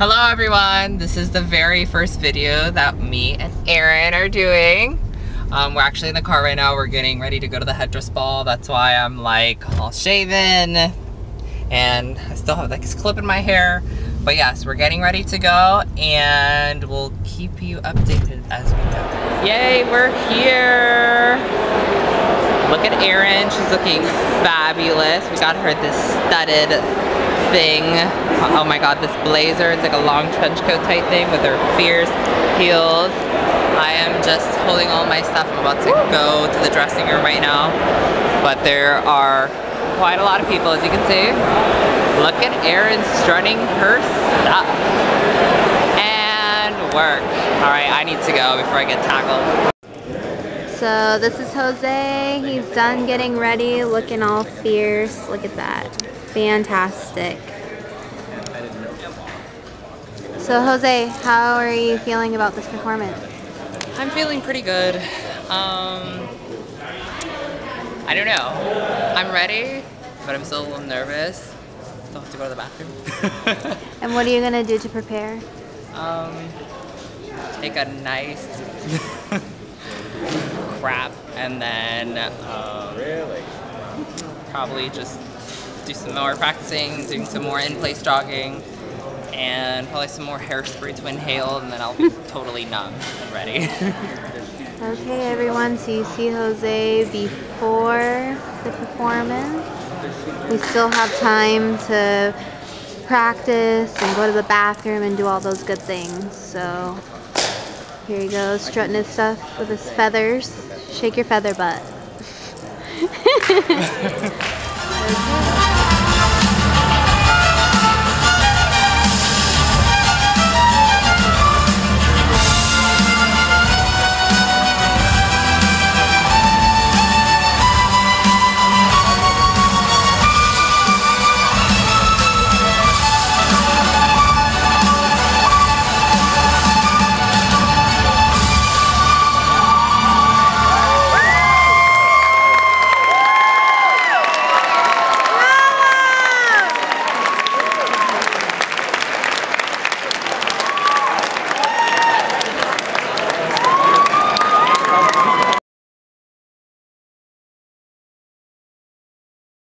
Hello everyone, this is the very first video that me and Erin are doing. Um, we're actually in the car right now, we're getting ready to go to the headdress ball, that's why I'm like all shaven and I still have like this clip in my hair. But yes, we're getting ready to go and we'll keep you updated as we go. Yay, we're here! Look at Erin, she's looking fabulous. We got her this studded thing. Oh my god, this blazer. It's like a long trench coat type thing with her fierce heels. I am just holding all my stuff. I'm about to go to the dressing room right now. But there are quite a lot of people as you can see. Look at Erin strutting her stuff. And work. Alright, I need to go before I get tackled. So this is Jose. He's done getting ready, looking all fierce. Look at that. Fantastic. So Jose, how are you feeling about this performance? I'm feeling pretty good. Um, I don't know. I'm ready, but I'm still a little nervous. Still have to go to the bathroom. and what are you gonna do to prepare? Um, take a nice crap and then um, really probably just do some more practicing, doing some more in-place jogging, and probably some more hairspray to inhale, and then I'll be totally numb and ready. okay, everyone, so you see Jose before the performance. We still have time to practice and go to the bathroom and do all those good things. So here he goes, strutting his stuff with his feathers. Shake your feather butt. okay.